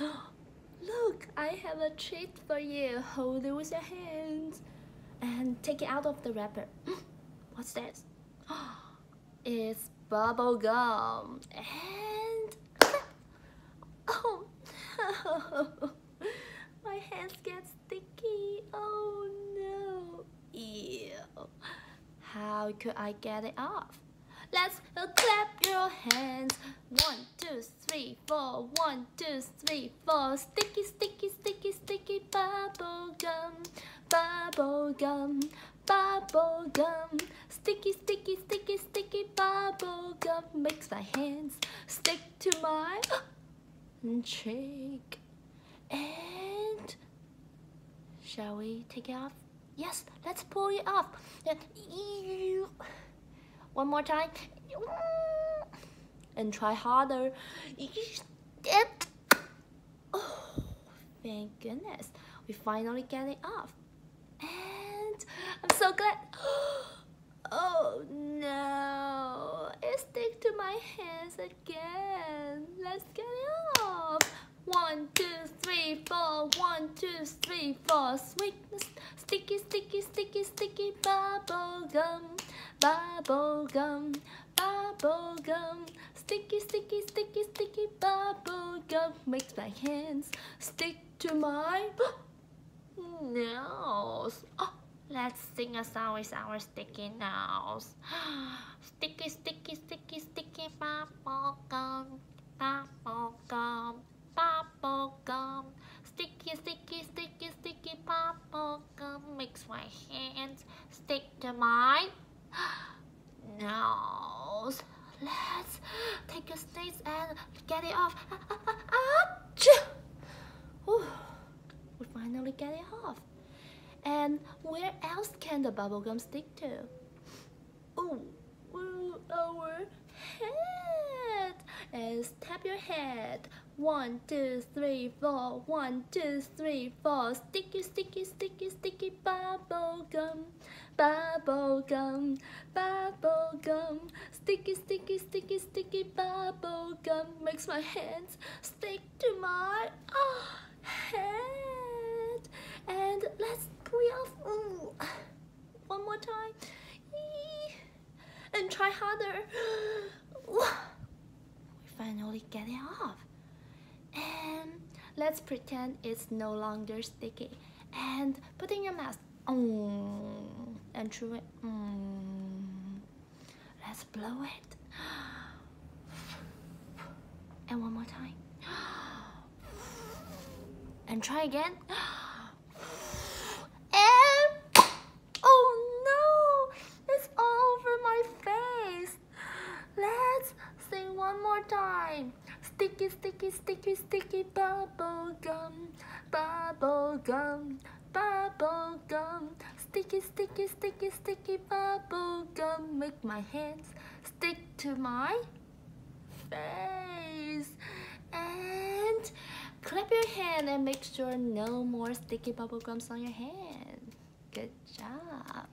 Look, I have a treat for you. Hold it with your hands and take it out of the wrapper. What's this? It's bubble gum and oh my hands get sticky. Oh no, ew. How could I get it off? Let's clap your hands. One, three, four. One, two, three, four. Sticky, sticky, sticky, sticky bubble gum. Bubble gum. Bubble gum. Sticky, sticky, sticky, sticky bubble gum. Makes my hands stick to my cheek. And shall we take it off? Yes, let's pull it off. One more time. And try harder. Oh, thank goodness. We finally get it off. And I'm so glad. Oh no, it stick to my hands again. Let's get it off. One, two, three, four. One, two, three, four. Sweetness, sticky, sticky, sticky, sticky bubble gum bubble gum, bubble gum, sticky, sticky, sticky, sticky bubble gum makes my hands stick to my nose. Oh, let's sing a song with our sticky nose. sticky, sticky, sticky, sticky bubble gum, bubble gum, bubble gum. Sticky, sticky, sticky, sticky bubble gum makes my hands stick to my let's take a sneeze and get it off. Ah, ah, ah, Ooh, we finally get it off. And where else can the bubblegum stick to? Ooh, our head. And tap your head. One, two, three, four. One, two, three, four. Sticky, sticky, sticky, sticky bubble gum bubble gum, bubble gum, sticky, sticky, sticky, sticky bubble gum makes my hands stick to my oh, head. And let's breathe off. Ooh. One more time. And try harder. We finally get it off. And let's pretend it's no longer sticky. And put in your mask. Oh and chew it. Mm. Let's blow it. And one more time. And try again. And oh no, it's all over my face. Let's sing one more time. Sticky, sticky, sticky, sticky bubble gum, bubble gum, bubble gum sticky, sticky, sticky, sticky bubble gum make my hands stick to my face. And clap your hand and make sure no more sticky bubble gums on your hand. Good job.